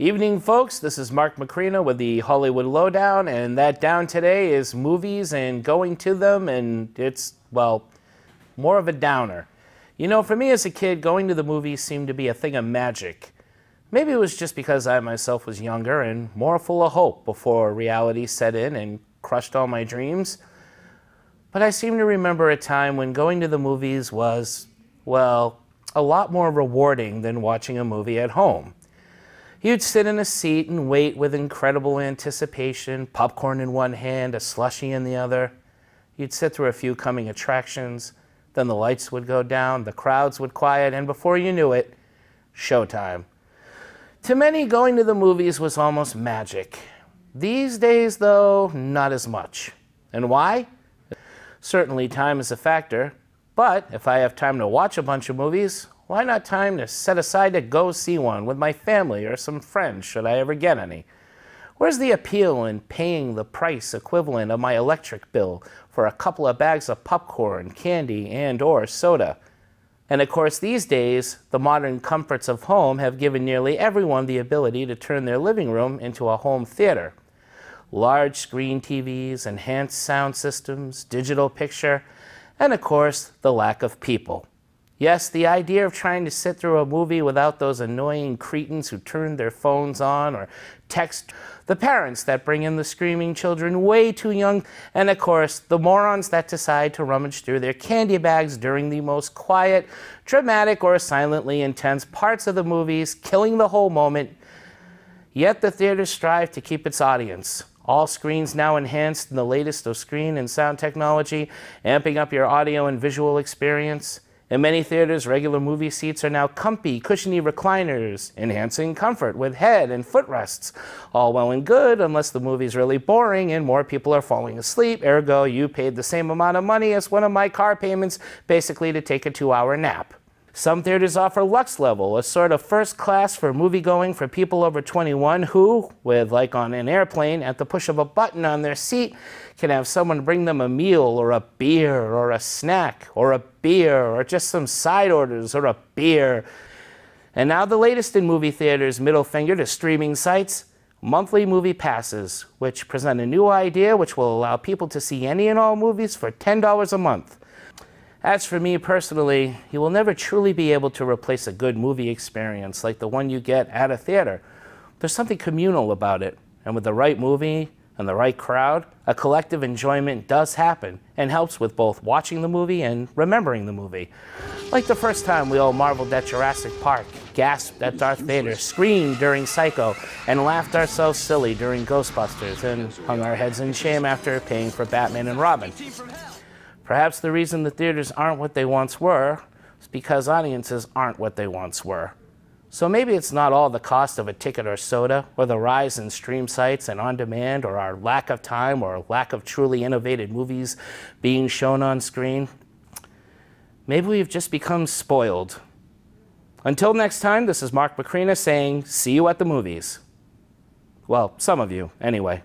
Evening, folks. This is Marc Macrina with the Hollywood Lowdown, and that down today is movies and going to them, and it's, well, more of a downer. You know, for me as a kid, going to the movies seemed to be a thing of magic. Maybe it was just because I myself was younger and more full of hope before reality set in and crushed all my dreams. But I seem to remember a time when going to the movies was, well, a lot more rewarding than watching a movie at home. You'd sit in a seat and wait with incredible anticipation, popcorn in one hand, a slushy in the other. You'd sit through a few coming attractions, then the lights would go down, the crowds would quiet, and before you knew it, showtime. To many, going to the movies was almost magic. These days, though, not as much. And why? Certainly, time is a factor, but if I have time to watch a bunch of movies, why not time to set aside to go see one with my family or some friends, should I ever get any? Where's the appeal in paying the price equivalent of my electric bill for a couple of bags of popcorn, candy, and or soda? And of course, these days, the modern comforts of home have given nearly everyone the ability to turn their living room into a home theater. Large screen TVs, enhanced sound systems, digital picture, and of course, the lack of people. Yes, the idea of trying to sit through a movie without those annoying cretins who turn their phones on or text, the parents that bring in the screaming children way too young, and of course, the morons that decide to rummage through their candy bags during the most quiet, dramatic, or silently intense parts of the movies, killing the whole moment. Yet the theaters strive to keep its audience. All screens now enhanced in the latest of screen and sound technology, amping up your audio and visual experience. In many theaters, regular movie seats are now comfy, cushiony recliners, enhancing comfort with head and footrests. All well and good, unless the movie's really boring and more people are falling asleep, ergo, you paid the same amount of money as one of my car payments, basically to take a two hour nap. Some theaters offer Lux Level, a sort of first class for moviegoing for people over 21 who, with like on an airplane, at the push of a button on their seat, can have someone bring them a meal or a beer or a snack or a beer or just some side orders or a beer. And now the latest in movie theaters' middle finger to streaming sites, monthly movie passes, which present a new idea which will allow people to see any and all movies for $10 a month. As for me personally, you will never truly be able to replace a good movie experience like the one you get at a theater. There's something communal about it, and with the right movie and the right crowd, a collective enjoyment does happen and helps with both watching the movie and remembering the movie. Like the first time we all marveled at Jurassic Park, gasped at Darth Vader, screamed during Psycho, and laughed ourselves silly during Ghostbusters, and hung our heads in shame after paying for Batman and Robin. Perhaps the reason the theaters aren't what they once were is because audiences aren't what they once were. So maybe it's not all the cost of a ticket or soda, or the rise in stream sites and on demand, or our lack of time, or lack of truly innovative movies being shown on screen. Maybe we've just become spoiled. Until next time, this is Marc Macrina saying, see you at the movies. Well, some of you, anyway.